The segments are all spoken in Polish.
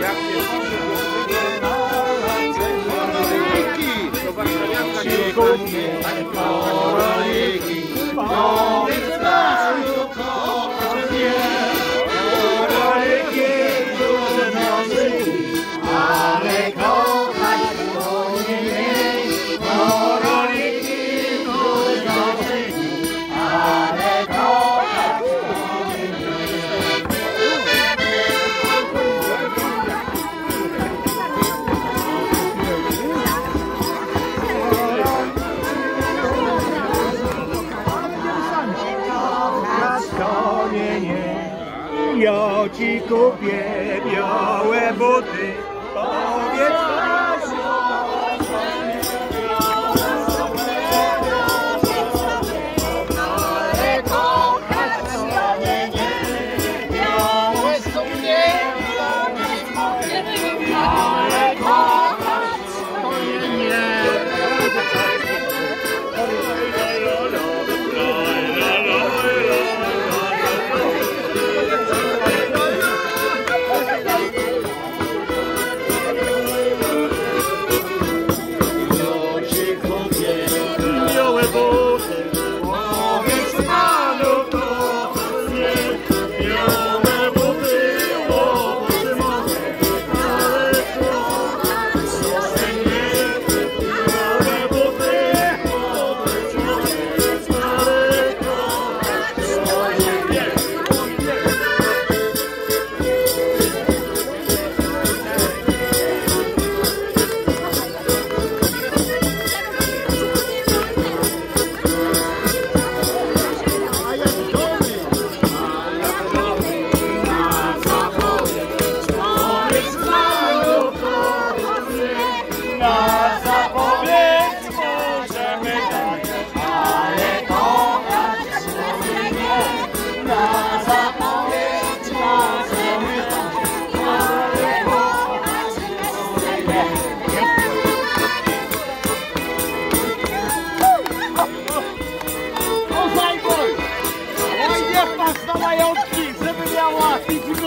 Jak się Dzięki! Do warszawianka ja ci kupię białe buty, powiedz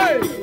Hey!